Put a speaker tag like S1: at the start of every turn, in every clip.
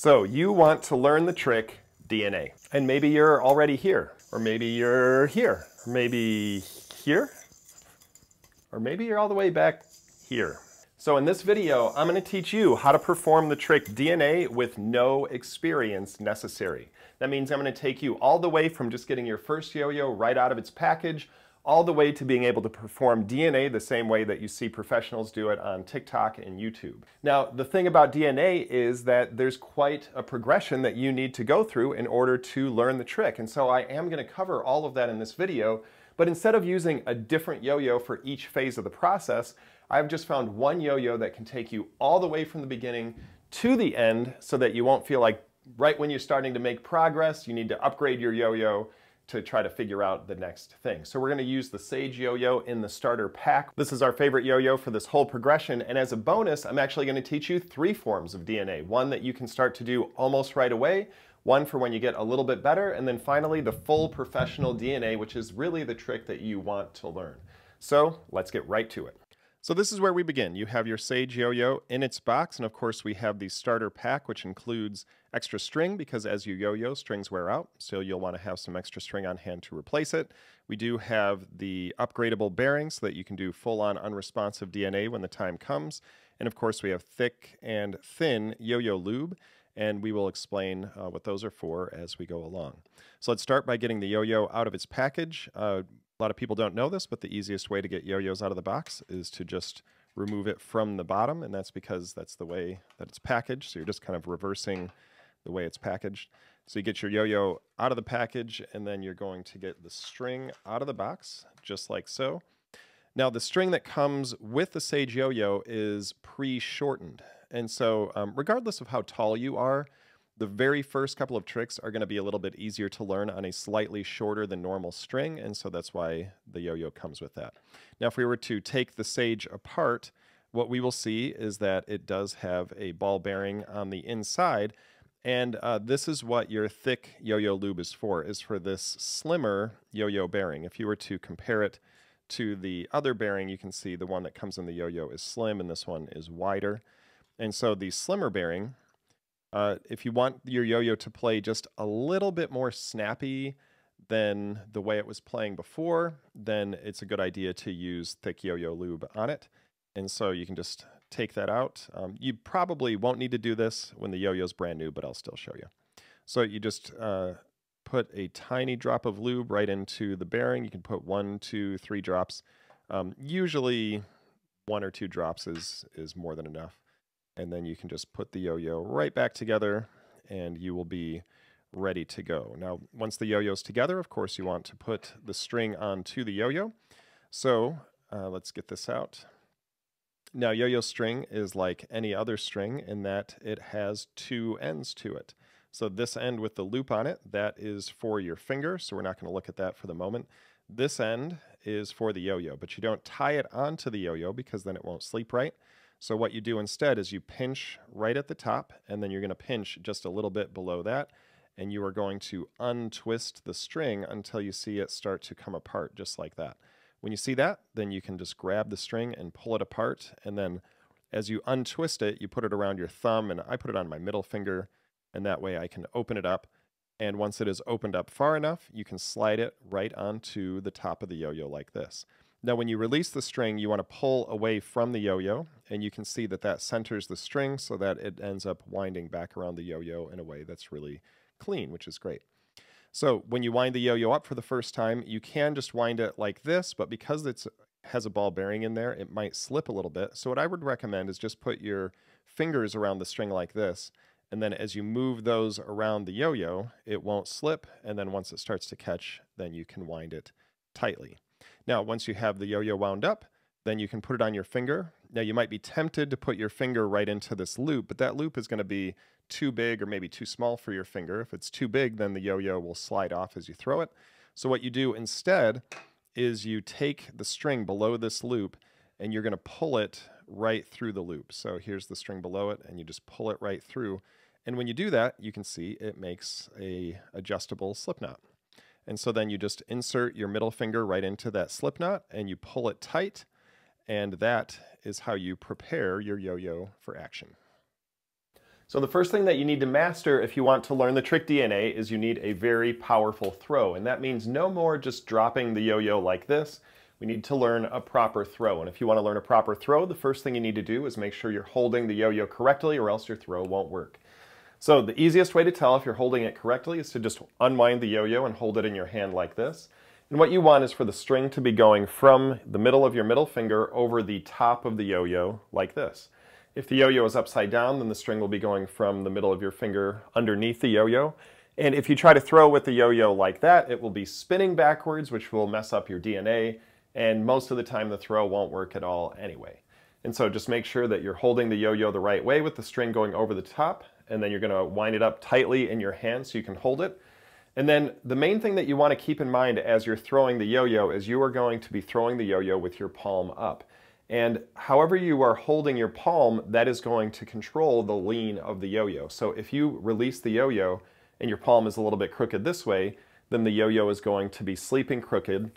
S1: So you want to learn the trick DNA. And maybe you're already here, or maybe you're here, or maybe here, or maybe you're all the way back here. So in this video, I'm going to teach you how to perform the trick DNA with no experience necessary. That means I'm going to take you all the way from just getting your first yo-yo right out of its package all the way to being able to perform DNA the same way that you see professionals do it on TikTok and YouTube. Now, the thing about DNA is that there's quite a progression that you need to go through in order to learn the trick. And so I am going to cover all of that in this video, but instead of using a different yo-yo for each phase of the process, I've just found one yo-yo that can take you all the way from the beginning to the end so that you won't feel like right when you're starting to make progress, you need to upgrade your yo-yo to try to figure out the next thing. So we're going to use the Sage Yo-Yo in the starter pack. This is our favorite yo-yo for this whole progression, and as a bonus, I'm actually going to teach you three forms of DNA. One that you can start to do almost right away, one for when you get a little bit better, and then finally the full professional DNA, which is really the trick that you want to learn. So let's get right to it. So this is where we begin. You have your Sage Yo-Yo in its box, and of course we have the starter pack, which includes extra string, because as you yo-yo, strings wear out, so you'll want to have some extra string on hand to replace it. We do have the upgradable bearings so that you can do full-on unresponsive DNA when the time comes. And of course we have thick and thin yo-yo lube, and we will explain uh, what those are for as we go along. So let's start by getting the yo-yo out of its package. Uh, a lot of people don't know this, but the easiest way to get yo-yos out of the box is to just remove it from the bottom, and that's because that's the way that it's packaged. So you're just kind of reversing the way it's packaged. So you get your yo-yo out of the package, and then you're going to get the string out of the box, just like so. Now, the string that comes with the Sage Yo-Yo is pre-shortened. And so um, regardless of how tall you are, the very first couple of tricks are going to be a little bit easier to learn on a slightly shorter than normal string, and so that's why the yo-yo comes with that. Now, if we were to take the Sage apart, what we will see is that it does have a ball bearing on the inside, and uh, this is what your thick yo-yo lube is for, is for this slimmer yo-yo bearing. If you were to compare it to the other bearing, you can see the one that comes in the yo-yo is slim, and this one is wider. And so the slimmer bearing uh, if you want your yo-yo to play just a little bit more snappy than the way it was playing before, then it's a good idea to use thick yo-yo lube on it. And so you can just take that out. Um, you probably won't need to do this when the yo-yo is brand new, but I'll still show you. So you just uh, put a tiny drop of lube right into the bearing. You can put one, two, three drops. Um, usually one or two drops is, is more than enough and then you can just put the yo-yo right back together and you will be ready to go. Now, once the yo-yo's together, of course, you want to put the string onto the yo-yo. So uh, let's get this out. Now, yo-yo string is like any other string in that it has two ends to it. So this end with the loop on it, that is for your finger, so we're not going to look at that for the moment. This end is for the yo-yo, but you don't tie it onto the yo-yo because then it won't sleep right. So what you do instead is you pinch right at the top, and then you're going to pinch just a little bit below that, and you are going to untwist the string until you see it start to come apart, just like that. When you see that, then you can just grab the string and pull it apart, and then as you untwist it, you put it around your thumb, and I put it on my middle finger, and that way I can open it up. And once it is opened up far enough, you can slide it right onto the top of the yo-yo like this. Now, when you release the string, you want to pull away from the yo-yo, and you can see that that centers the string so that it ends up winding back around the yo-yo in a way that's really clean, which is great. So when you wind the yo-yo up for the first time, you can just wind it like this, but because it has a ball bearing in there, it might slip a little bit. So what I would recommend is just put your fingers around the string like this, and then as you move those around the yo-yo, it won't slip, and then once it starts to catch, then you can wind it tightly. Now, once you have the yo-yo wound up, then you can put it on your finger. Now, you might be tempted to put your finger right into this loop, but that loop is going to be too big or maybe too small for your finger. If it's too big, then the yo-yo will slide off as you throw it. So what you do instead is you take the string below this loop and you're going to pull it right through the loop. So here's the string below it and you just pull it right through. And when you do that, you can see it makes a adjustable slip knot. And so then you just insert your middle finger right into that slip knot and you pull it tight. And that is how you prepare your yo-yo for action. So the first thing that you need to master if you want to learn the trick DNA is you need a very powerful throw. And that means no more just dropping the yo-yo like this. We need to learn a proper throw. And if you want to learn a proper throw, the first thing you need to do is make sure you're holding the yo-yo correctly or else your throw won't work. So the easiest way to tell if you're holding it correctly is to just unwind the yo-yo and hold it in your hand like this. And what you want is for the string to be going from the middle of your middle finger over the top of the yo-yo like this. If the yo-yo is upside down, then the string will be going from the middle of your finger underneath the yo-yo. And if you try to throw with the yo-yo like that, it will be spinning backwards, which will mess up your DNA. And most of the time the throw won't work at all anyway. And so just make sure that you're holding the yo-yo the right way with the string going over the top. And then you're gonna wind it up tightly in your hand so you can hold it. And then the main thing that you wanna keep in mind as you're throwing the yo-yo is you are going to be throwing the yo-yo with your palm up. And however you are holding your palm, that is going to control the lean of the yo-yo. So if you release the yo-yo and your palm is a little bit crooked this way, then the yo-yo is going to be sleeping crooked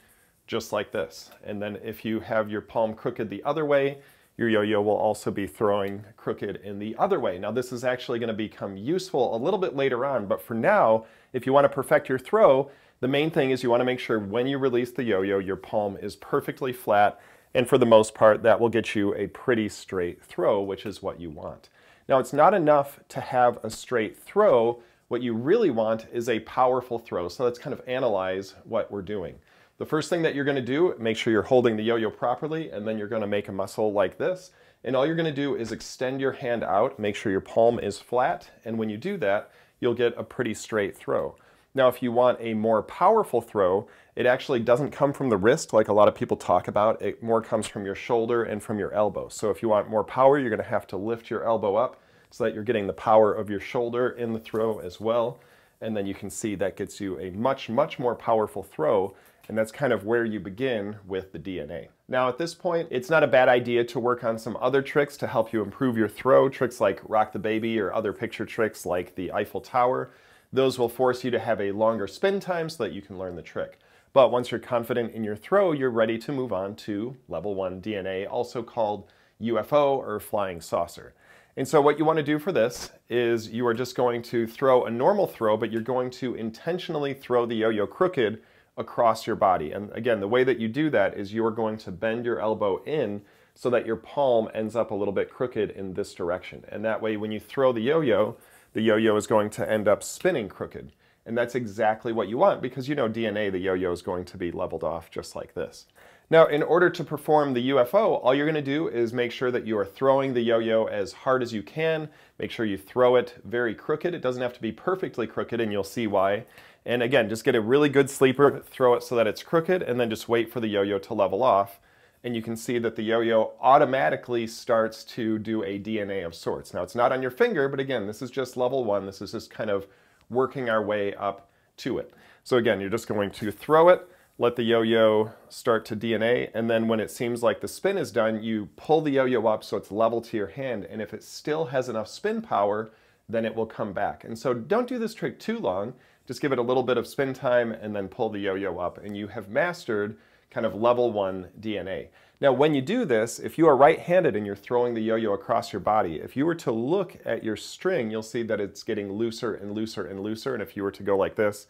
S1: just like this. And then if you have your palm crooked the other way, your yo-yo will also be throwing crooked in the other way. Now this is actually going to become useful a little bit later on, but for now, if you want to perfect your throw, the main thing is you want to make sure when you release the yo-yo, your palm is perfectly flat and for the most part, that will get you a pretty straight throw, which is what you want. Now, it's not enough to have a straight throw. What you really want is a powerful throw. So let's kind of analyze what we're doing. The first thing that you're gonna do, make sure you're holding the yo-yo properly, and then you're gonna make a muscle like this. And all you're gonna do is extend your hand out, make sure your palm is flat, and when you do that, you'll get a pretty straight throw. Now, if you want a more powerful throw, it actually doesn't come from the wrist like a lot of people talk about. It more comes from your shoulder and from your elbow. So if you want more power, you're going to have to lift your elbow up so that you're getting the power of your shoulder in the throw as well. And then you can see that gets you a much, much more powerful throw. And that's kind of where you begin with the DNA. Now at this point, it's not a bad idea to work on some other tricks to help you improve your throw, tricks like Rock the Baby or other picture tricks like the Eiffel Tower. Those will force you to have a longer spin time so that you can learn the trick. But once you're confident in your throw, you're ready to move on to level one DNA, also called UFO or flying saucer. And so what you want to do for this is you are just going to throw a normal throw, but you're going to intentionally throw the yo-yo crooked across your body. And again, the way that you do that is you are going to bend your elbow in so that your palm ends up a little bit crooked in this direction. And that way, when you throw the yo-yo, the yo-yo is going to end up spinning crooked. And that's exactly what you want because you know DNA, the yo-yo is going to be leveled off just like this. Now, in order to perform the UFO, all you're gonna do is make sure that you are throwing the yo-yo as hard as you can. Make sure you throw it very crooked. It doesn't have to be perfectly crooked and you'll see why. And again, just get a really good sleeper, throw it so that it's crooked, and then just wait for the yo-yo to level off and you can see that the yo-yo automatically starts to do a DNA of sorts. Now it's not on your finger, but again, this is just level one. This is just kind of working our way up to it. So again, you're just going to throw it, let the yo-yo start to DNA, and then when it seems like the spin is done, you pull the yo-yo up so it's level to your hand, and if it still has enough spin power, then it will come back. And so don't do this trick too long, just give it a little bit of spin time and then pull the yo-yo up, and you have mastered kind of level one DNA. Now, when you do this, if you are right-handed and you're throwing the yo-yo across your body, if you were to look at your string, you'll see that it's getting looser and looser and looser. And if you were to go like this,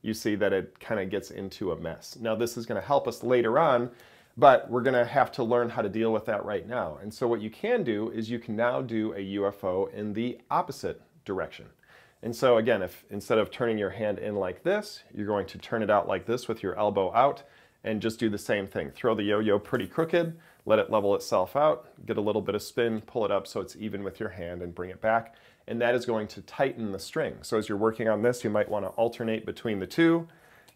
S1: you see that it kind of gets into a mess. Now, this is going to help us later on, but we're going to have to learn how to deal with that right now. And so what you can do is you can now do a UFO in the opposite direction. And so again, if instead of turning your hand in like this, you're going to turn it out like this with your elbow out, and just do the same thing. Throw the yo-yo pretty crooked, let it level itself out, get a little bit of spin, pull it up so it's even with your hand and bring it back. And that is going to tighten the string. So as you're working on this, you might want to alternate between the two,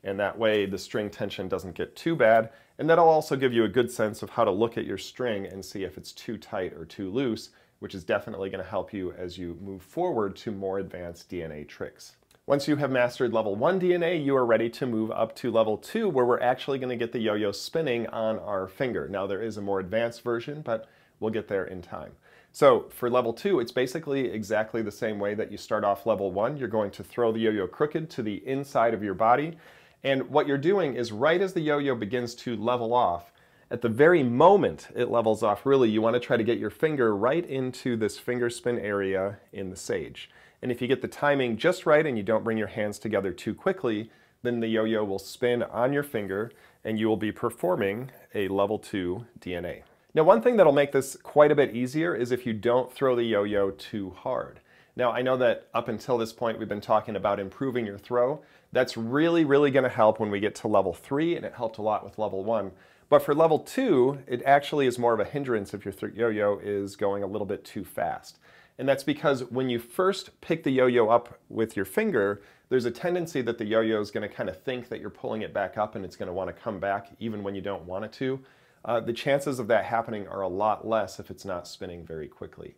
S1: and that way the string tension doesn't get too bad. And that'll also give you a good sense of how to look at your string and see if it's too tight or too loose, which is definitely going to help you as you move forward to more advanced DNA tricks. Once you have mastered level 1 DNA, you are ready to move up to level 2 where we're actually going to get the yo-yo spinning on our finger. Now there is a more advanced version, but we'll get there in time. So for level 2, it's basically exactly the same way that you start off level 1. You're going to throw the yo-yo crooked to the inside of your body. And what you're doing is right as the yo-yo begins to level off, At the very moment it levels off, really, you want to try to get your finger right into this finger spin area in the Sage. And if you get the timing just right and you don't bring your hands together too quickly, then the yo-yo will spin on your finger and you will be performing a level 2 DNA. Now one thing that'll make this quite a bit easier is if you don't throw the yo-yo too hard. Now I know that up until this point we've been talking about improving your throw. That's really, really going to help when we get to level 3 and it helped a lot with level 1. But for level 2, it actually is more of a hindrance if your yo-yo is going a little bit too fast. And that's because when you first pick the yo-yo up with your finger, there's a tendency that the yo-yo is going to kind of think that you're pulling it back up and it's going to want to come back even when you don't want it to. Uh, the chances of that happening are a lot less if it's not spinning very quickly.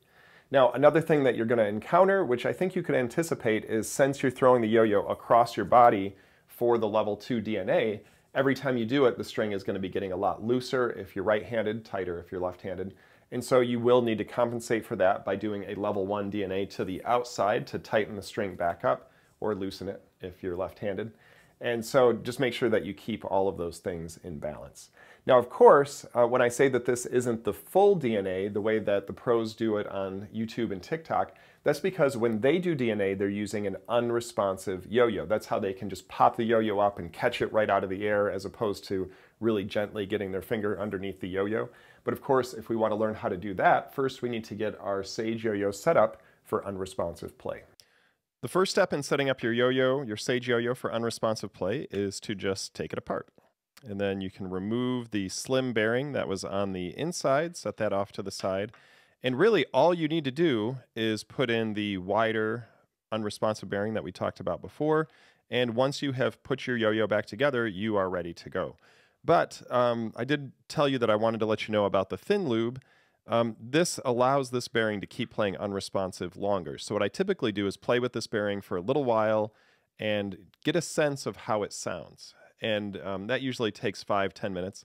S1: Now, another thing that you're going to encounter, which I think you could anticipate, is since you're throwing the yo-yo across your body for the level 2 DNA, every time you do it, the string is going to be getting a lot looser if you're right-handed, tighter if you're left-handed. And so you will need to compensate for that by doing a level 1 DNA to the outside to tighten the string back up or loosen it if you're left-handed. And so just make sure that you keep all of those things in balance. Now, of course, uh, when I say that this isn't the full DNA, the way that the pros do it on YouTube and TikTok, that's because when they do DNA, they're using an unresponsive yo-yo. That's how they can just pop the yo-yo up and catch it right out of the air as opposed to really gently getting their finger underneath the yo-yo. But of course, if we want to learn how to do that, first we need to get our Sage yo-yo set up for unresponsive play. The first step in setting up your yo-yo, your Sage yo-yo for unresponsive play is to just take it apart. And then you can remove the slim bearing that was on the inside, set that off to the side. And really all you need to do is put in the wider unresponsive bearing that we talked about before. And once you have put your yo-yo back together, you are ready to go. But um, I did tell you that I wanted to let you know about the thin lube. Um, this allows this bearing to keep playing unresponsive longer. So what I typically do is play with this bearing for a little while and get a sense of how it sounds. And um, that usually takes five, ten minutes.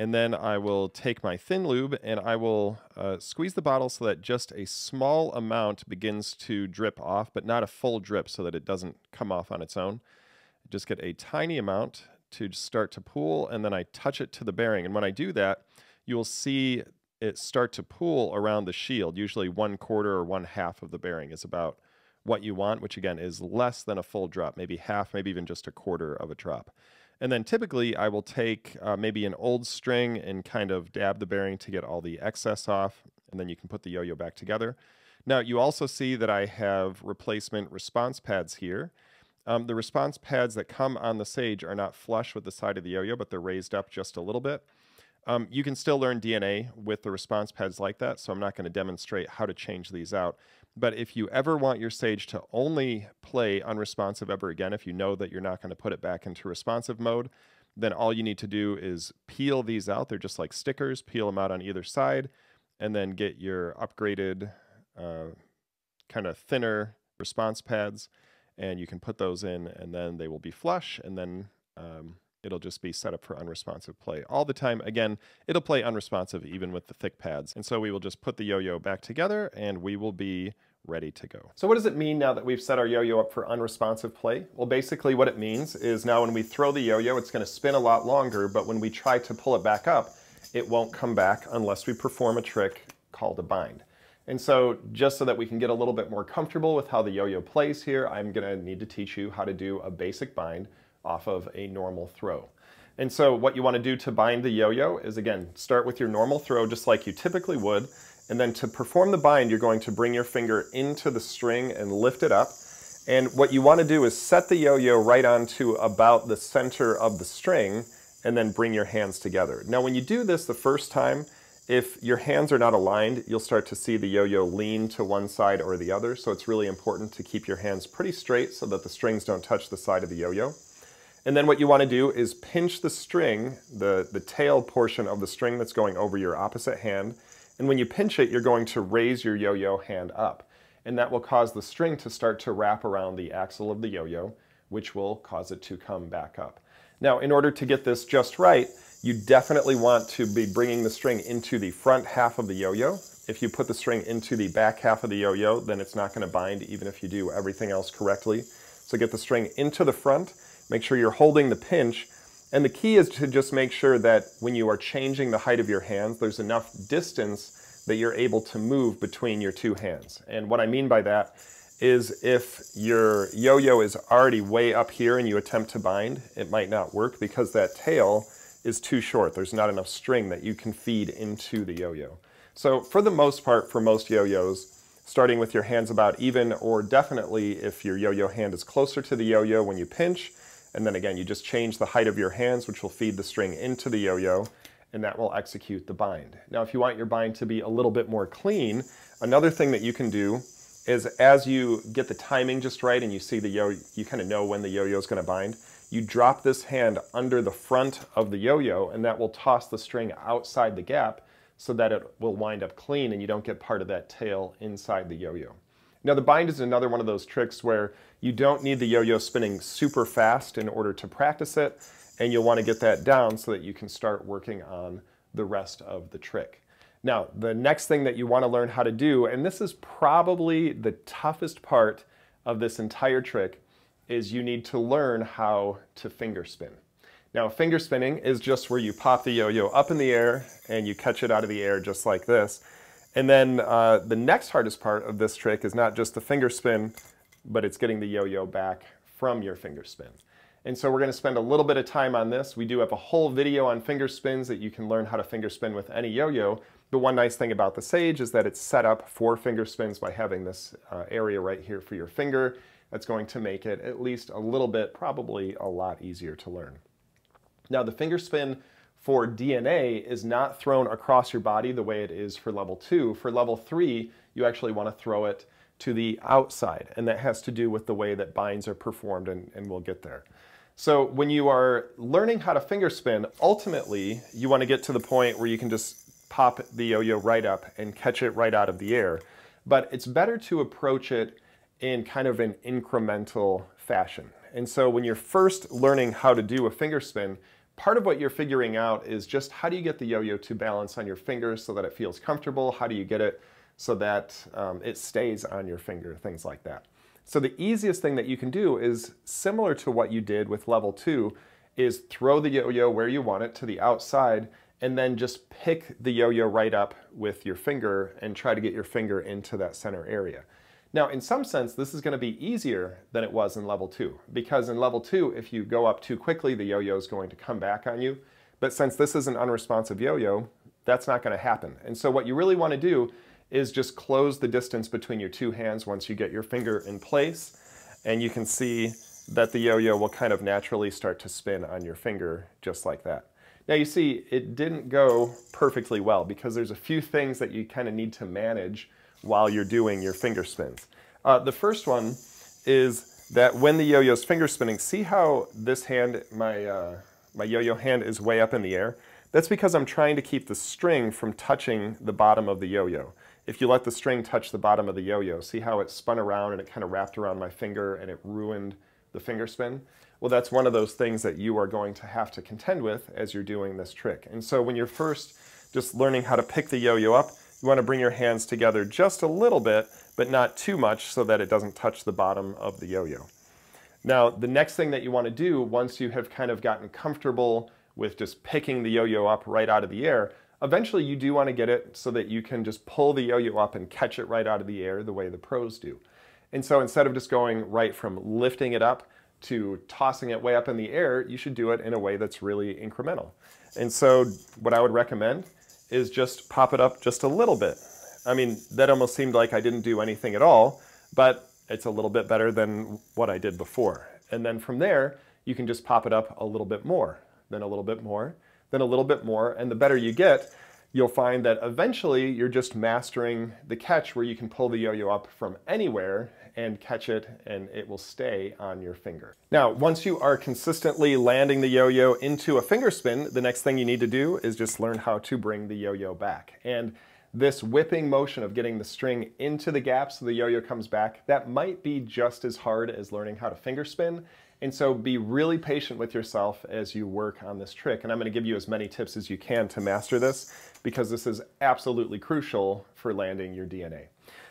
S1: And then I will take my thin lube and I will uh, squeeze the bottle so that just a small amount begins to drip off, but not a full drip so that it doesn't come off on its own. Just get a tiny amount to start to pool and then I touch it to the bearing. And when I do that, you will see it start to pool around the shield. Usually one quarter or one half of the bearing is about what you want, which again is less than a full drop, maybe half, maybe even just a quarter of a drop. And then typically I will take uh, maybe an old string and kind of dab the bearing to get all the excess off, and then you can put the yo-yo back together. Now you also see that I have replacement response pads here. Um, the response pads that come on the Sage are not flush with the side of the yo-yo, but they're raised up just a little bit. Um, you can still learn DNA with the response pads like that, so I'm not going to demonstrate how to change these out. But if you ever want your Sage to only play unresponsive ever again, if you know that you're not going to put it back into responsive mode, then all you need to do is peel these out. They're just like stickers, peel them out on either side, and then get your upgraded uh, kind of thinner response pads, and you can put those in, and then they will be flush, and then um, it'll just be set up for unresponsive play all the time. Again, it'll play unresponsive even with the thick pads. And so we will just put the yo-yo back together and we will be ready to go. So what does it mean now that we've set our yo-yo up for unresponsive play? Well, basically what it means is now when we throw the yo-yo, it's going to spin a lot longer, but when we try to pull it back up, it won't come back unless we perform a trick called a bind. And so just so that we can get a little bit more comfortable with how the yo-yo plays here, I'm going to need to teach you how to do a basic bind off of a normal throw. And so what you want to do to bind the yo-yo is again, start with your normal throw just like you typically would. And then to perform the bind, you're going to bring your finger into the string and lift it up. And what you want to do is set the yo-yo right onto about the center of the string and then bring your hands together. Now when you do this the first time, if your hands are not aligned, you'll start to see the yo-yo lean to one side or the other. So it's really important to keep your hands pretty straight so that the strings don't touch the side of the yo-yo. And then what you want to do is pinch the string, the, the tail portion of the string that's going over your opposite hand. And when you pinch it, you're going to raise your yo-yo hand up. And that will cause the string to start to wrap around the axle of the yo-yo, which will cause it to come back up. Now, in order to get this just right, you definitely want to be bringing the string into the front half of the yo-yo. If you put the string into the back half of the yo-yo, then it's not going to bind even if you do everything else correctly. So get the string into the front Make sure you're holding the pinch And the key is to just make sure that when you are changing the height of your hands, there's enough distance that you're able to move between your two hands. And what I mean by that is if your yo-yo is already way up here and you attempt to bind, it might not work because that tail is too short. There's not enough string that you can feed into the yo-yo. So for the most part, for most yo-yos, starting with your hands about even, or definitely if your yo-yo hand is closer to the yo-yo when you pinch, and then again, you just change the height of your hands, which will feed the string into the yo-yo, and that will execute the bind. Now, if you want your bind to be a little bit more clean, another thing that you can do is as you get the timing just right and you see the yo, you kind of know when the yo-yo is going to bind, you drop this hand under the front of the yo-yo and that will toss the string outside the gap so that it will wind up clean and you don't get part of that tail inside the yo-yo. Now the bind is another one of those tricks where you don't need the yo-yo spinning super fast in order to practice it and you'll want to get that down so that you can start working on the rest of the trick. Now, the next thing that you want to learn how to do, and this is probably the toughest part of this entire trick, is you need to learn how to finger spin. Now, finger spinning is just where you pop the yo-yo up in the air and you catch it out of the air just like this. And then uh, the next hardest part of this trick is not just the finger spin, but it's getting the yo-yo back from your finger spin. And so we're going to spend a little bit of time on this. We do have a whole video on finger spins that you can learn how to finger spin with any yo-yo. The one nice thing about the Sage is that it's set up for finger spins by having this uh, area right here for your finger. That's going to make it at least a little bit, probably a lot easier to learn. Now the finger spin for DNA is not thrown across your body the way it is for level two. For level three, you actually want to throw it to the outside, and that has to do with the way that binds are performed, and, and we'll get there. So when you are learning how to finger spin, ultimately you want to get to the point where you can just pop the yo-yo right up and catch it right out of the air. But it's better to approach it in kind of an incremental fashion. And so when you're first learning how to do a finger spin, part of what you're figuring out is just how do you get the yo-yo to balance on your fingers so that it feels comfortable? How do you get it so that um, it stays on your finger, things like that. So the easiest thing that you can do is similar to what you did with level two, is throw the yo-yo where you want it to the outside and then just pick the yo-yo right up with your finger and try to get your finger into that center area. Now, in some sense, this is going to be easier than it was in level two, because in level two, if you go up too quickly, the yo-yo is going to come back on you. But since this is an unresponsive yo-yo, that's not going to happen. And so what you really want to do is just close the distance between your two hands once you get your finger in place, and you can see that the yo-yo will kind of naturally start to spin on your finger just like that. Now you see, it didn't go perfectly well because there's a few things that you kind of need to manage while you're doing your finger spins. Uh, the first one is that when the yo-yo's finger spinning, see how this hand, my, uh, my yo-yo hand is way up in the air? That's because I'm trying to keep the string from touching the bottom of the yo-yo. If you let the string touch the bottom of the yo-yo, see how it spun around and it kind of wrapped around my finger and it ruined the finger spin? Well, that's one of those things that you are going to have to contend with as you're doing this trick. And so when you're first just learning how to pick the yo-yo up, you want to bring your hands together just a little bit, but not too much so that it doesn't touch the bottom of the yo-yo. Now, the next thing that you want to do once you have kind of gotten comfortable with just picking the yo-yo up right out of the air, eventually you do want to get it so that you can just pull the yo-yo up and catch it right out of the air the way the pros do. And so instead of just going right from lifting it up to tossing it way up in the air, you should do it in a way that's really incremental. And so what I would recommend is just pop it up just a little bit. I mean, that almost seemed like I didn't do anything at all, but it's a little bit better than what I did before. And then from there, you can just pop it up a little bit more, then a little bit more, then a little bit more, and the better you get, you'll find that eventually you're just mastering the catch where you can pull the yo-yo up from anywhere and catch it and it will stay on your finger. Now, once you are consistently landing the yo-yo into a finger spin, the next thing you need to do is just learn how to bring the yo-yo back. And this whipping motion of getting the string into the gap so the yo-yo comes back, that might be just as hard as learning how to finger spin. And so be really patient with yourself as you work on this trick. And I'm gonna give you as many tips as you can to master this because this is absolutely crucial for landing your DNA.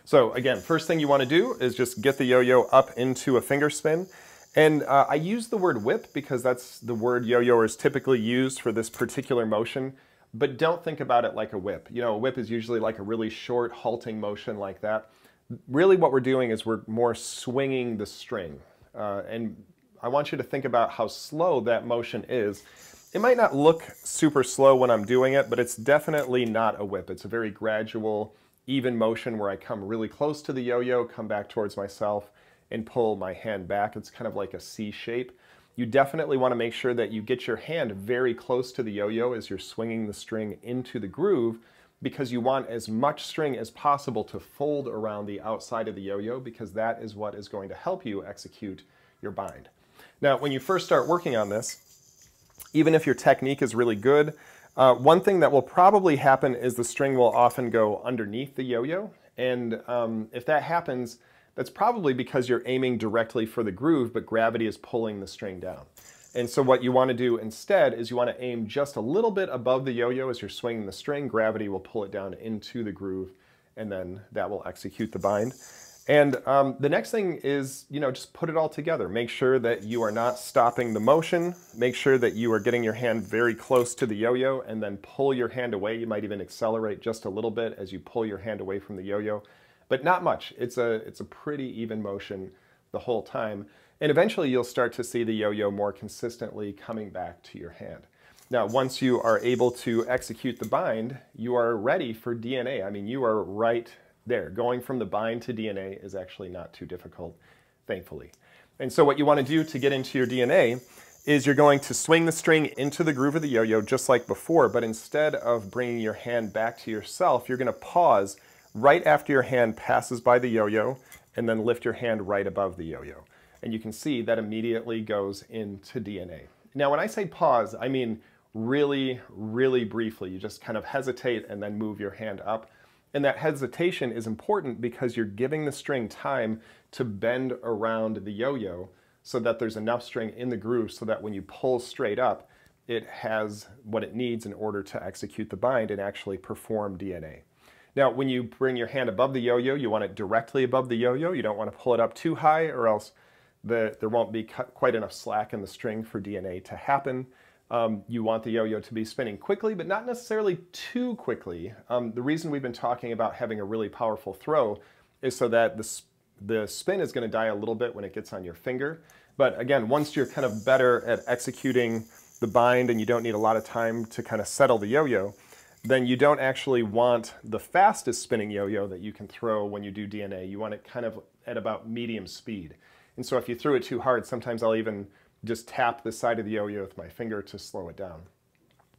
S1: So again, first thing you wanna do is just get the yo-yo up into a finger spin. And uh, I use the word whip because that's the word yo-yoers typically use for this particular motion, but don't think about it like a whip. You know, a whip is usually like a really short halting motion like that. Really what we're doing is we're more swinging the string. Uh, and I want you to think about how slow that motion is. It might not look super slow when I'm doing it, but it's definitely not a whip. It's a very gradual, even motion where I come really close to the yo-yo, come back towards myself, and pull my hand back. It's kind of like a C shape. You definitely want to make sure that you get your hand very close to the yo-yo as you're swinging the string into the groove because you want as much string as possible to fold around the outside of the yo-yo because that is what is going to help you execute your bind. Now, when you first start working on this, even if your technique is really good, uh, one thing that will probably happen is the string will often go underneath the yo-yo. And um, if that happens, that's probably because you're aiming directly for the groove, but gravity is pulling the string down. And so what you want to do instead is you want to aim just a little bit above the yo-yo as you're swinging the string. Gravity will pull it down into the groove, and then that will execute the bind. And um, the next thing is, you know, just put it all together. Make sure that you are not stopping the motion. Make sure that you are getting your hand very close to the yo-yo and then pull your hand away. You might even accelerate just a little bit as you pull your hand away from the yo-yo but not much. It's a, it's a pretty even motion the whole time. And eventually you'll start to see the yo-yo more consistently coming back to your hand. Now, once you are able to execute the bind, you are ready for DNA. I mean, you are right there. Going from the bind to DNA is actually not too difficult, thankfully. And so what you want to do to get into your DNA is you're going to swing the string into the groove of the yo-yo just like before, but instead of bringing your hand back to yourself, you're going to pause right after your hand passes by the yo-yo and then lift your hand right above the yo-yo. And you can see that immediately goes into DNA. Now, when I say pause, I mean really, really briefly. You just kind of hesitate and then move your hand up. And that hesitation is important because you're giving the string time to bend around the yo-yo so that there's enough string in the groove so that when you pull straight up, it has what it needs in order to execute the bind and actually perform DNA. Now, when you bring your hand above the yo-yo, you want it directly above the yo-yo. You don't want to pull it up too high or else the, there won't be quite enough slack in the string for DNA to happen. Um, you want the yo-yo to be spinning quickly, but not necessarily too quickly. Um, the reason we've been talking about having a really powerful throw is so that the, the spin is going to die a little bit when it gets on your finger. But again, once you're kind of better at executing the bind and you don't need a lot of time to kind of settle the yo-yo, then you don't actually want the fastest spinning yo-yo that you can throw when you do DNA. You want it kind of at about medium speed. And so if you threw it too hard, sometimes I'll even just tap the side of the yo-yo with my finger to slow it down.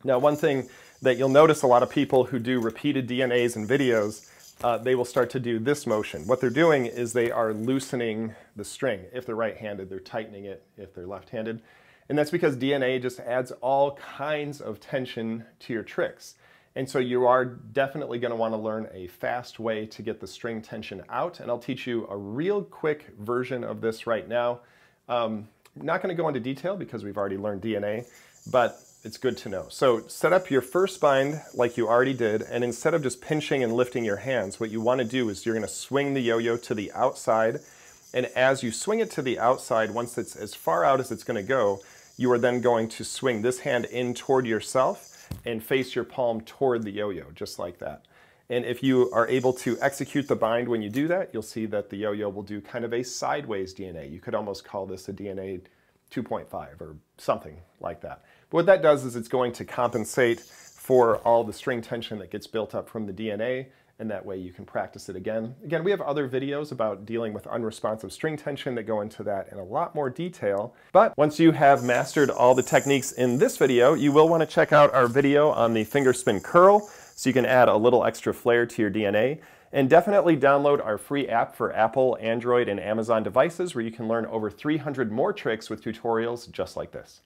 S1: Now, one thing that you'll notice a lot of people who do repeated DNAs and videos, uh, they will start to do this motion. What they're doing is they are loosening the string. If they're right-handed, they're tightening it if they're left-handed. And that's because DNA just adds all kinds of tension to your tricks. And so you are definitely going to want to learn a fast way to get the string tension out. And I'll teach you a real quick version of this right now. Um, not going to go into detail because we've already learned DNA, but it's good to know. So set up your first bind like you already did, and instead of just pinching and lifting your hands, what you want to do is you're going to swing the yo-yo to the outside, and as you swing it to the outside, once it's as far out as it's going to go, you are then going to swing this hand in toward yourself, and face your palm toward the yo-yo, just like that. And if you are able to execute the bind when you do that, you'll see that the yo-yo will do kind of a sideways DNA. You could almost call this a DNA 2.5 or something like that. But what that does is it's going to compensate for all the string tension that gets built up from the DNA and that way you can practice it again. Again, we have other videos about dealing with unresponsive string tension that go into that in a lot more detail. But once you have mastered all the techniques in this video, you will want to check out our video on the finger spin curl so you can add a little extra flair to your DNA. And definitely download our free app for Apple, Android, and Amazon devices where you can learn over 300 more tricks with tutorials just like this.